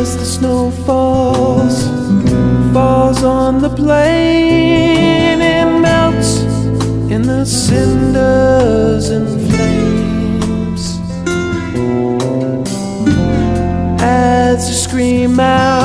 as the snow falls on the plain it melts in the cinders and flames. As you scream out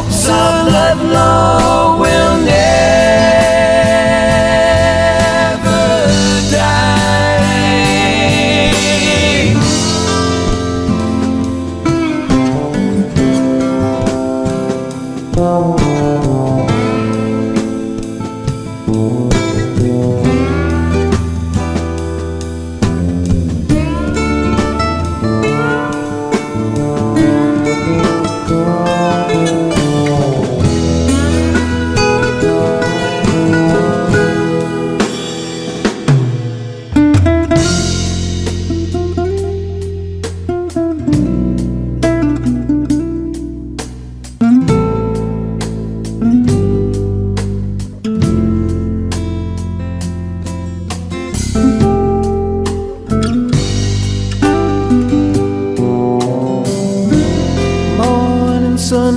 hopes of lost.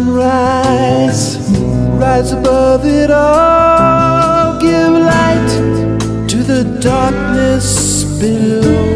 sunrise, rise above it all, give light to the darkness below.